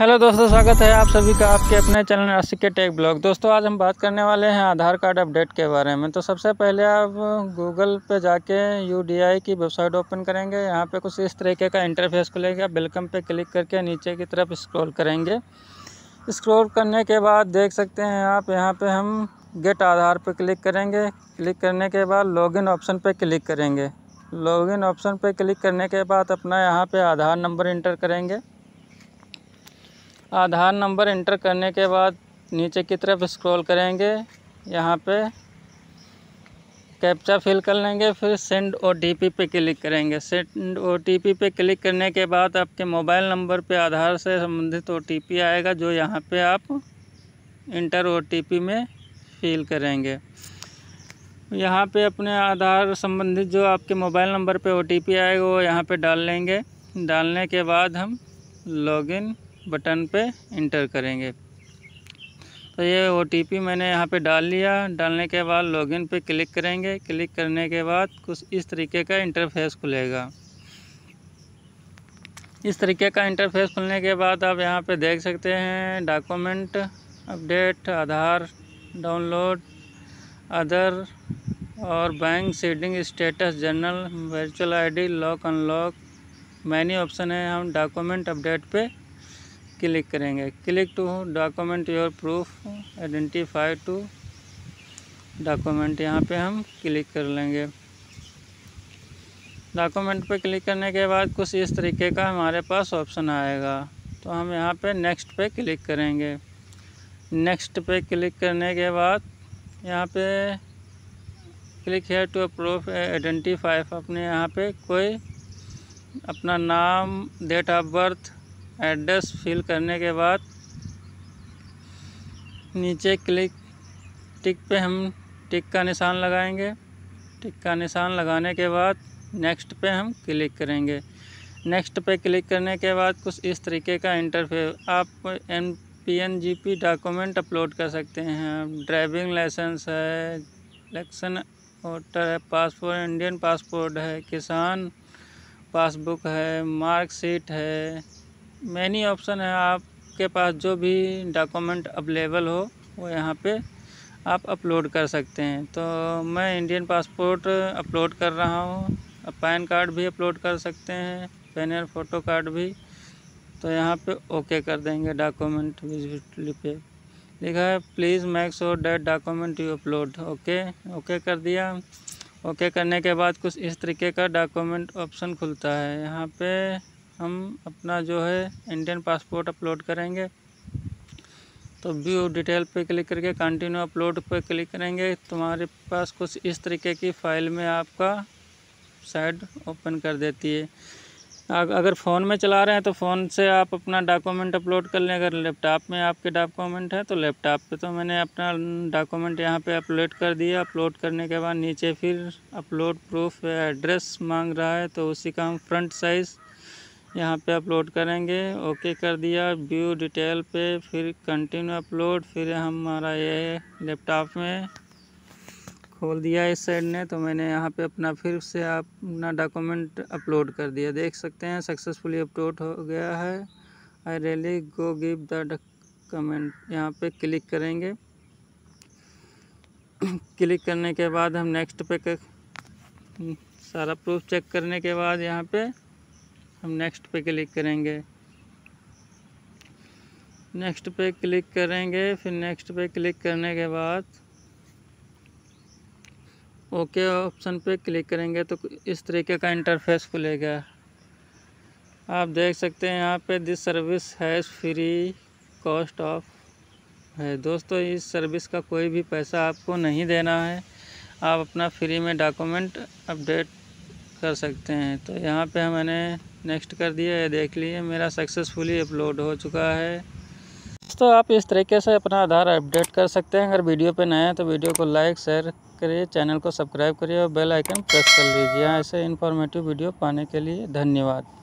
Hello दोस्तों, स्वागत है आप सभी का आपके अपने चैनल आशिक के टेक ब्लॉग। दोस्तों, आज हम बात करने वाले हैं आधार कार्ड अपडेट के बारे में। तो सबसे पहले आप गूगल पे जाके यूडीआई की वेबसाइट ओपन करेंगे। यहाँ पे कुछ इस तरीके का इंटरफेस खुलेगा। वेलकम पे क्लिक करके नीचे की तरफ़ स्क्रॉल करेंगे। स्क्रॉल करने के बाद देख सकते हैं आप, यहाँ पर हम गेट आधार पर क्लिक करेंगे। क्लिक करने के बाद लॉगिन ऑप्शन पर क्लिक करेंगे। लॉगिन ऑप्शन पर क्लिक करने के बाद अपना यहाँ पर आधार नंबर इंटर करेंगे। आधार नंबर इंटर करने के बाद नीचे की तरफ़ स्क्रॉल करेंगे। यहाँ पे कैप्चा फिल कर लेंगे, फिर सेंड ओ टी पी पे क्लिक करेंगे। सेंड ओ टी पी पे क्लिक करने के बाद आपके मोबाइल नंबर पे आधार से संबंधित ओ टी पी आएगा, जो यहाँ पे आप इंटर ओ टी पी में फिल करेंगे। यहाँ पे अपने आधार संबंधित जो आपके मोबाइल नंबर पे ओ टी पी आएगा, वो यहाँ पे डाल लेंगे। डालने के बाद हम लॉगिन बटन पे इंटर करेंगे। तो ये ओ मैंने यहाँ पे डाल लिया। डालने के बाद लॉगिन पे क्लिक करेंगे। क्लिक करने के बाद कुछ इस तरीके का इंटरफेस खुलेगा। इस तरीके का इंटरफेस खुलने के बाद आप यहाँ पे देख सकते हैं document update Aadhaar download other और bank seeding status journal virtual ID lock unlock many option है। हम डॉक्यूमेंट अपडेट पे क्लिक करेंगे। Click to document your proof, identify to document. यहाँ पे हम क्लिक कर लेंगे। डॉक्यूमेंट पे क्लिक करने के बाद कुछ इस तरीके का हमारे पास ऑप्शन आएगा। तो हम यहाँ पे नेक्स्ट पे क्लिक करेंगे। नेक्स्ट पे क्लिक करने के बाद यहाँ पे क्लिक है टू अप्रूव, आइडेंटिफाई। अपने यहाँ पे कोई अपना नाम, date of birth address fill करने के बाद नीचे क्लिक, टिक पे हम टिक का निशान लगाएँगे। टिक का निशान लगाने के बाद नेक्स्ट पे हम क्लिक करेंगे। नेक्स्ट पे क्लिक करने के बाद कुछ इस तरीके का इंटरफेस, आप N P N G P document upload कर सकते हैं। ड्राइविंग लाइसेंस है, इलेक्शन वोटर है, पासपोर्ट, इंडियन पासपोर्ट है, किसान पासबुक है, मार्कशीट है मैनी ऑप्शन है, आपके पास जो भी डॉक्यूमेंट अवेलेबल हो, वो यहाँ पे आप अपलोड कर सकते हैं। तो मैं इंडियन पासपोर्ट अपलोड कर रहा हूँ, पैन कार्ड भी अपलोड कर सकते हैं पैनर फ़ोटो कार्ड भी। तो यहाँ पे ओके कर देंगे डॉक्यूमेंट विजिटली पे। लिखा है, please make sure date document you upload. Okay okay कर दिया। ओके करने के बाद कुछ इस तरीके का डॉक्यूमेंट ऑप्शन खुलता है। यहाँ पे हम अपना जो है इंडियन पासपोर्ट अपलोड करेंगे। तो व्यू डिटेल पे क्लिक करके कंटिन्यू अपलोड पे क्लिक करेंगे। तुम्हारे पास कुछ इस तरीके की फ़ाइल में आपका साइड ओपन कर देती है। अगर फ़ोन में चला रहे हैं तो फ़ोन से आप अपना डॉक्यूमेंट अपलोड कर लें। अगर लैपटॉप में आपके डॉक्यूमेंट है तो लैपटॉप पे तो मैंने अपना डॉक्यूमेंट यहाँ पे अपलोड कर दिया। अपलोड करने के बाद नीचे फिर अपलोड प्रूफ एड्रेस मांग रहा है तो उसी का हम फ्रंट साइज़ यहाँ पे अपलोड करेंगे। ओके कर दिया व्यू डिटेल पे फिर कंटिन्यू अपलोड फिर हमारा ये लैपटॉप में खोल दिया इस साइड ने। तो मैंने यहाँ पे अपना फिर से अपना डॉक्यूमेंट अपलोड कर दिया। देख सकते हैं सक्सेसफुली अपलोड हो गया है। I really go give the comment यहाँ पे क्लिक करेंगे। क्लिक करने के बाद हम नेक्स्ट पे कर, सारा प्रूफ चेक करने के बाद यहाँ पे हम नेक्स्ट पे क्लिक करेंगे। नेक्स्ट पे क्लिक करेंगे, फिर नेक्स्ट पे क्लिक करने के बाद ओके ऑप्शन पे क्लिक करेंगे तो इस तरीके का इंटरफेस खुलेगा। आप देख सकते हैं यहाँ पे this service has free cost of है। दोस्तों, इस सर्विस का कोई भी पैसा आपको नहीं देना है। आप अपना फ्री में डॉक्यूमेंट अपडेट कर सकते हैं। तो यहाँ पे मैंने नेक्स्ट कर दिया है, देख लिए, मेरा सक्सेसफुली अपलोड हो चुका है। दोस्तों, आप इस तरीके से अपना आधार अपडेट कर सकते हैं। अगर वीडियो पे नए हैं तो वीडियो को लाइक शेयर करिए चैनल को सब्सक्राइब करिए और बेल आइकन प्रेस कर लीजिए। ऐसे इन्फॉर्मेटिव वीडियो पाने के लिए धन्यवाद।